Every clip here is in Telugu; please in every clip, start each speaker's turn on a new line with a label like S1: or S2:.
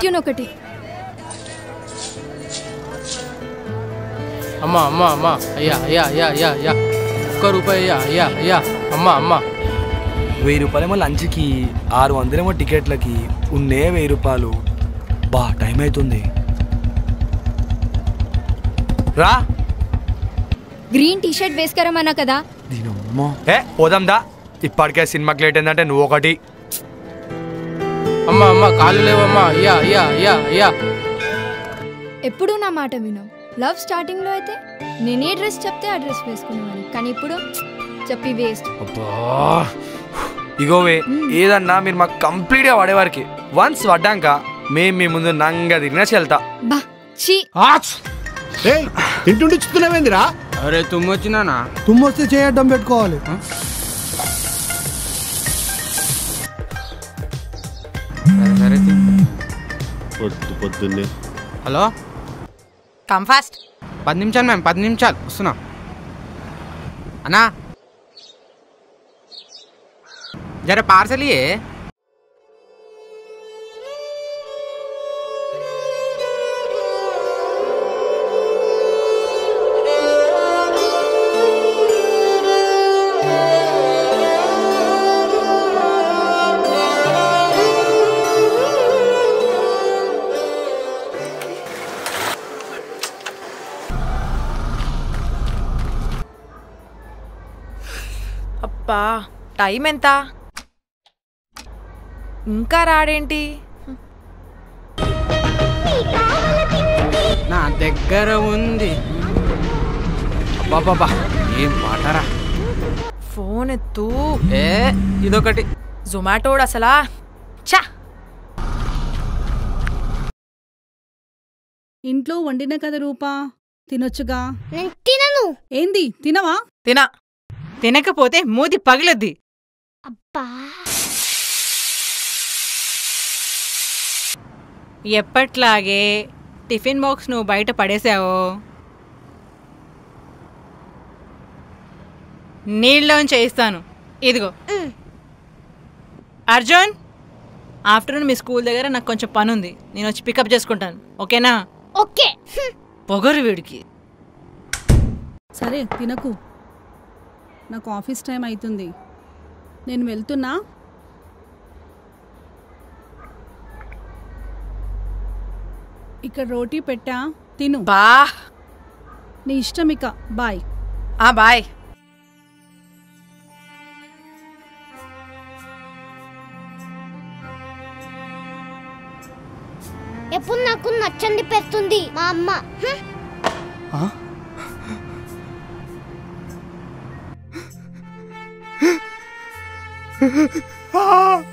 S1: ట్యూన్ ఒకటి
S2: అమ్మా అమ్మా అమ్మా. అయ్యా అయ్యా అయ్యా అయ్యా అయ్యా. ఒక్క రూపాయి అయ్యా అయ్యా అయ్యా. అమ్మా అమ్మా.
S3: వెయ్యి రూపాయలేమో లంచ్కి ఆరు వందలేమో టికెట్లకి ఉన్నే వెయ్యి రూపాయలు. బా టైం అవుతుంది రా.
S1: గ్రీన్ టీ షర్ట్ వేసుకురమన్నా కదా?
S3: దీనమ్మో. ఏ పోదాం దా. ఇప్పటికే సినిమాకి లేట్ ఏంటంటే నువ్వు ఒకటి.
S2: అమ్మా అమ్మా కాళ్ళు లేవమ్మా. అయ్యా అయ్యా అయ్యా అయ్యా.
S1: ఎప్పుడు నా మాట విను. లవ్ స్టార్టింగ్లో అయితే నేను ఏ డ్రెస్ చెప్తే ఆ డ్రెస్ వేసుకునేవాడిని. కానీ ఇప్పుడు చెప్పి వేస్ట్.
S3: అబ్బా. ఇగోవే ఏదన్నా మీరు మాకు కంప్లీట్గా పడేవారికి వన్స్ పడ్డాక మేము మీ ముందు నంగా తిరిగినా చెల్తా.
S1: బా చీ.
S4: ఏయ్ తింటుండి
S2: అరే తుమ్మొచ్చినానా?
S4: తుమ్మొస్తే చేయడం పెట్టుకోవాలి.
S2: సరే.
S5: పొద్దు పొద్దున్నే.
S2: హలో?
S6: కమ్ ఫాస్ట్
S2: పది నిమిషాలు మ్యామ్ పది నిమిషాలు. వస్తున్నా. అన్నా? జర పార్సల్ ఇయ్యే.
S6: అబ్బా టైం ఎంత? ఇంకా రాడేంటి?
S2: నా దగ్గర ఉంది. ఏం పాటరా
S6: ఫోన్ ఎత్తు.
S2: ఏ ఇదొకటి.
S6: జొమాటోడు అసలా. చా
S7: ఇంట్లో వండిన కదా రూపా తినొచ్చుగా?
S1: నేను తినను.
S7: ఏంది తినవా?
S6: తినా. తినకపోతే మూతి పగిలొద్ది.
S1: అబ్బా.
S6: ఎప్పట్లాగే టిఫిన్ బాక్స్ నువ్వు బయట పడేసావో. నీళ్ళలోంచి చేయిస్తాను. ఇదిగో. అర్జున్ ఆఫ్టర్నూన్ మీ స్కూల్ దగ్గర నాకు కొంచెం పని ఉంది నేను వచ్చి పికప్ చేసుకుంటాను. ఓకేనా?
S1: ఓకే.
S6: పొగరు వీడికి.
S7: సరే తినకు. నాకు ఆఫీస్ టైం అవుతుంది నేను వెళ్తున్నా. ఇక్కడ రోటీ పెట్టా. తిను.
S6: బా.
S7: నీ ఇష్టం ఇక. బాయ్.
S6: ఆ బాయ్.
S1: ఎప్పుడు నాకు నచ్చంది పెడుతుంది మా అమ్మ.
S4: 啊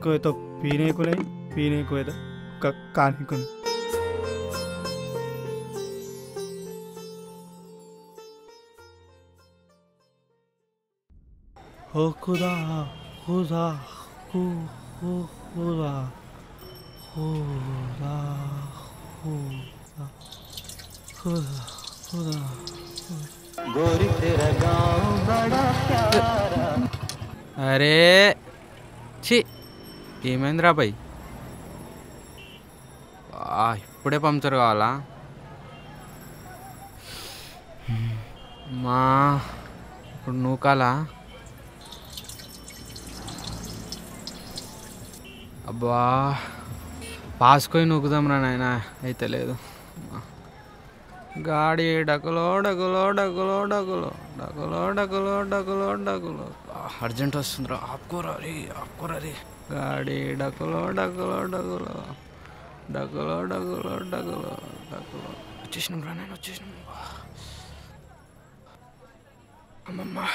S4: को है तो पीने को नहीं पीने को है तो का, खाने को नहीं 호쿠다 호다 호호 호다
S2: 호다 호다 호다 호다 गोरी तेरा गाँव बड़ा प्यारा अरे छी ఏమైందిరా బాయ్? ఇప్పుడే పంక్చర్ కావాలా? మా ఇప్పుడు నూకాలా? అబ్బా పాసుకొని నూకుదాం రా నాయన అయితే లేదు. గాడి డకులో డకులో డకులో డకులో డకులో డకులో డకులో డకులో. అర్జెంట్ వస్తుందిరా. ఆపుకోరా రే ఆపుకోరా రే. గాడి డకులో డకులో డకులో. డకులో డకులో డకులో డకులో. వచ్చేసినాం రా నేను వచ్చేసినాం. అమ్మమ్మ.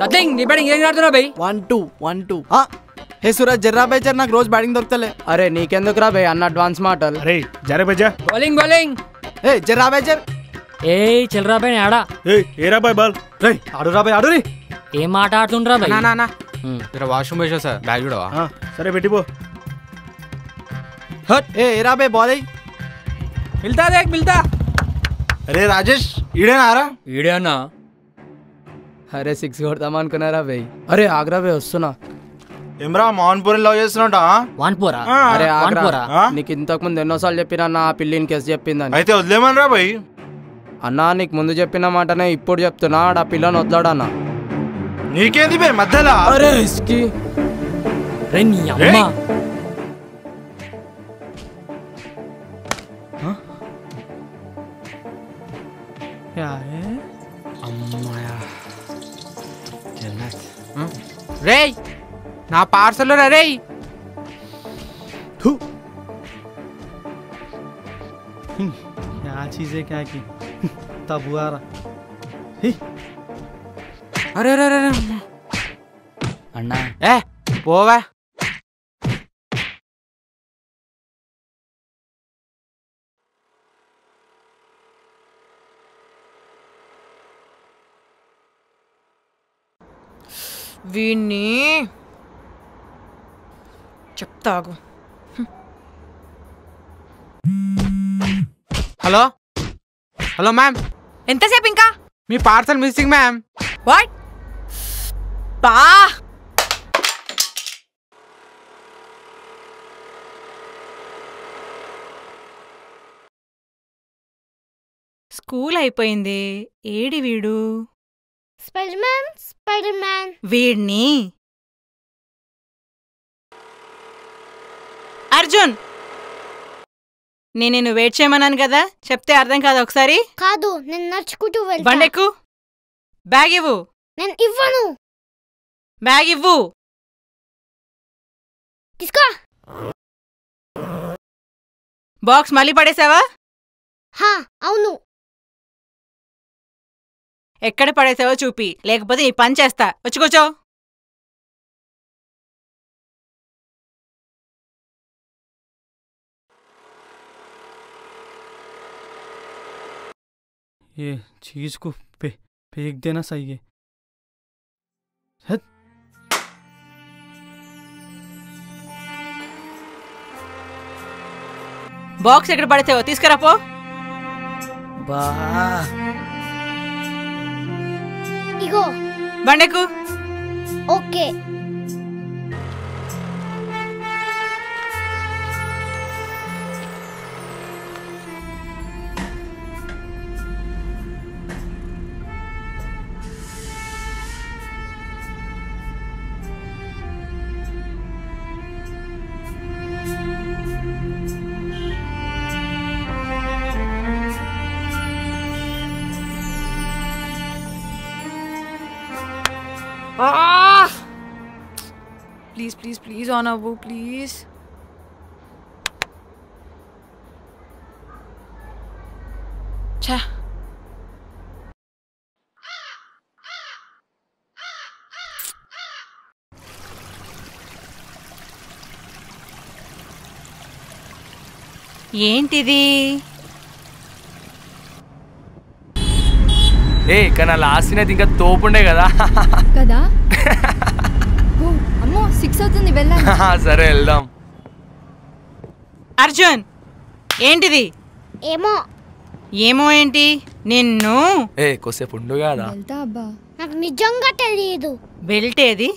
S8: ಸತ್ಲಿಂಗ್ ನೀ ಬ್ಯಾಟಿಂಗ್ ಹೆಂಗ್ ಆಡ್ತಾರ ಬೈ
S9: ಒನ್ ಟೂ ಒನ್ ಟೂ ಹಾ ಹೇ ಸೂರಜ್ ಜರ್ರಾ ಬೇಜಾರ್ నాకు రోజు బ్యాటింగ్ దొరుకుతలే
S2: అరే నీకెందుకురా బే అన్న అడ్వాన్స్ మాటలు
S4: అరే జరే బేజా
S8: బౌలింగ్ బౌలింగ్
S9: ఏ జర్రా బేజర్
S8: ఏయ్ చెల్రా బై ఆడా
S4: ఏయ్ ఏరా బై బాల్ రేయ్ ఆడురా బై ఆడురి
S8: ఏం ఆట ఆడుతుండ్రా బై
S2: నా నా జర వాష్రూమ్ పోయేసా సార్ బ్యాగ్ చూడవా
S4: సరే పెట్టిపో హట్
S9: ఏ ఏరా బై బాల్ అయ్యి
S2: మిల్తా దేక్ మిల్తా
S3: అరే రాజేష్ ఈడేనా
S8: ఆరా ఈడేనా
S2: అరే సిక్స్ కొడతాం అనుకున్నారా బే అరే ఆగ్రా బే వస్తున్నా.
S3: ఏమ్రా మోహన్ పూరి లవ్ చేస్తున్నావుట
S8: వాన్ పోరా
S2: అరే ఆగ్రా? నీకు ఇంతకు ముందు ఎన్నోసార్లు చెప్పినా అన్న ఆ పిల్లిని కేసు చెప్పిందని.
S3: అయితే వదిలేమనరా భయ్
S2: అన్నా నీకు ముందు చెప్పిన మాటనే ఇప్పుడు చెప్తున్నా ఆ పిల్లని వద్దాడన్నా
S3: నీకేంది బే మధ్యలో?
S2: అరే ఇస్కి
S8: రే నీ అమ్మ.
S2: రేయ్ నా పార్సల్ రా రేయ్
S4: क्या चीज़ है क्या की तब हुआ रहा
S2: అరే రే రే రే.
S8: అన్నా
S2: ఏ పోవా
S6: వీణ్ణి. చెప్తాగు.
S2: హలో? హలో మ్యామ్
S6: ఎంతసేపు ఇంకా
S2: మీ పార్సల్ మిస్సింగ్ మ్యామ్
S6: వాట్? బా స్కూల్ అయిపోయింది. ఏడి వీడు?
S1: స్పైడర్ మ్యాన్ స్పైడర్ మ్యాన్
S6: వీడిని. అర్జున్! నేను నిన్ను వెయిట్ చేయమన్నాను కదా? చెప్తే అర్థం కాదా ఒకసారి?
S1: కాదు నేను నడుచుకుంటూ వెళ్తా.
S6: బండెక్కు. బ్యాగ్ ఇవ్వు.
S1: నేను ఇవ్వను.
S6: బ్యాగ్ ఇవ్వు.
S1: తీసుకో.
S6: బాక్స్ మళ్ళీ పడేసావా?
S1: హా అవును.
S6: ఎక్కడ పడేసావో చూపి లేకపోతే నీ పని చేస్తా వచ్చి కూర్చో
S4: ये चीज़ को फे, फेंक देना सही है हट
S6: బాక్స్ ఎక్కడ పడేసావో తీసుకురా పో
S9: బా
S1: ఇగో.
S6: బండెక్కు.
S1: Okay.
S6: Please please please on అవ్వు ప్లీజ్ ఛా ఏంటిది?
S3: ఏ కానీ లాస్ట్ అయితే ఇంకా తోపుండే కదా.
S1: కదా? అమ్మో సిక్స్ అవుతుంది వెళ్ళాలి.
S3: సరే వెళ్దాం.
S6: అర్జున్ ఏంటిది?
S1: ఏమో.
S6: ఏమో ఏంటి? నిన్ను?
S3: ఏ కొద్దిసేపు ఉండు కదా.
S1: వెళ్తా అబ్బా.
S10: నాకు నిజంగా తెలియదు
S6: బెల్ట్ ఏది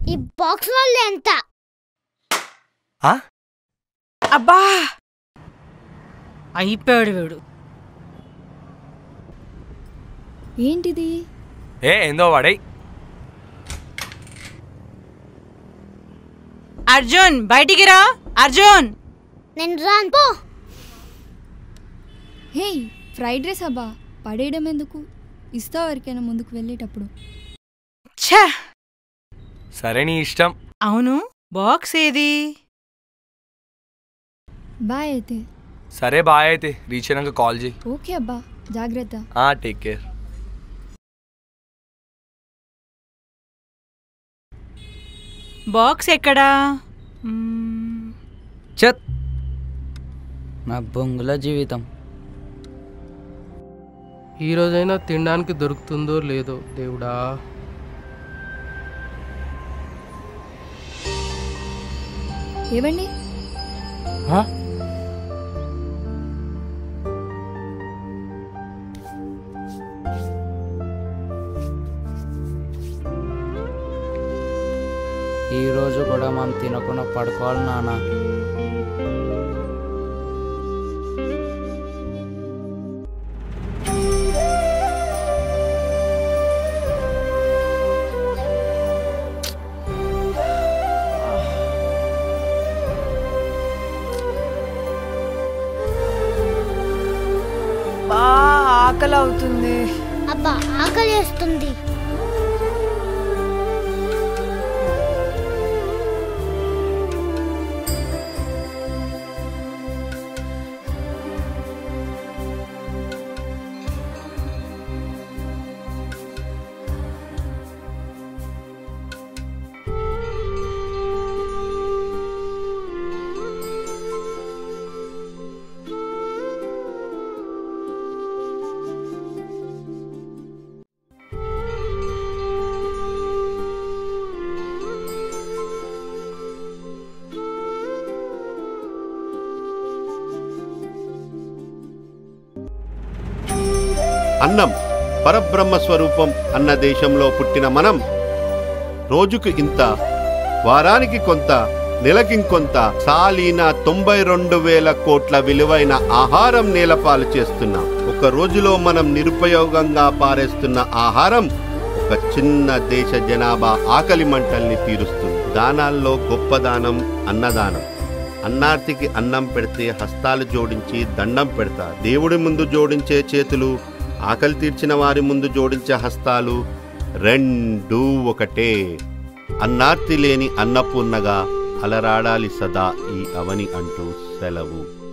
S10: ఈ బాక్స్లో ఎంత
S3: ఆ?
S6: అబ్బా! అయిపోయాడు వీడు.
S1: ఏంటిది?
S3: ఏ ఏందో వాడై
S6: అర్జున్ బయటికి రా. అర్జున్.
S10: నేను రాను. పో.
S1: హే ఫ్రైడ్ రైస్ అబ్బా. పడేయడం ఎందుకు? ఇస్తావు ఎవరికైనా ముందుకు వెళ్ళేటప్పుడు?
S6: ఛా.
S3: సరే నీ ఇష్టం.
S6: అవును. బాక్స్ ఏది?
S1: బాయ్ అయితే.
S3: సరే బాయ్ అయితే. రీచ్ అయినాక కాల్ చేయి.
S1: ఓకే అబ్బా. జాగ్రత్త.
S3: ఆ టేక్ కేర్.
S6: బాక్స్ ఎక్కడా?
S8: చత్. నా బొంగుల జీవితం.
S11: ఈ రోజైనా తినడానికి దొరుకుతుందో లేదో దేవుడా?
S1: ఏవండి?
S8: రోజు కూడా మనం తినకుండా పడుకోవాలి నాన్న.
S12: బా ఆకలి అవుతుంది
S10: అబ్బా ఆకలి వేస్తుంది
S5: అన్నం పరబ్రహ్మ స్వరూపం అన్న దేశంలో పుట్టిన మనం. రోజుకు ఇంత వారానికి కొంత నెలకింకొంత సాలీన తొంభై రెండు వేల కోట్ల విలువైన ఆహారం నేలపాలు చేస్తున్నాం. ఒక రోజులో మనం నిరుపయోగంగా పారేస్తున్న ఆహారం ఒక చిన్న దేశ జనాభా ఆకలి మంటల్ని తీరుస్తుంది. దానాల్లో గొప్ప దానం అన్నదానం. అన్నార్తికి అన్నం పెడితే హస్తాలు జోడించి దండం పెడతారు దేవుడి ముందు జోడించే చేతులు ఆకలి తీర్చిన వారి ముందు జోడించే హస్తాలు రెండు ఒకటే. అన్నార్తి లేని అన్నపూర్ణగా అలరాడాలి సదా ఈ అవని అంటూ సెలవు.